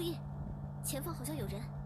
注意前方好像有人。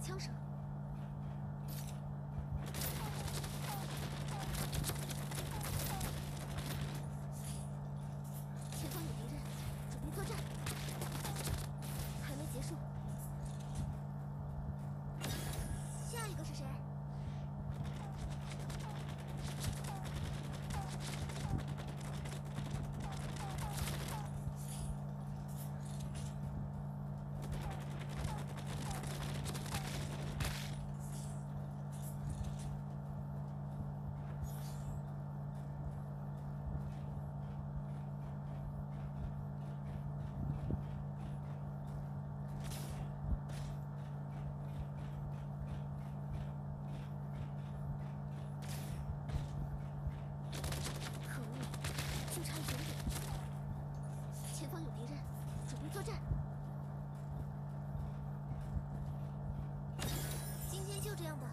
枪声。就这样吧。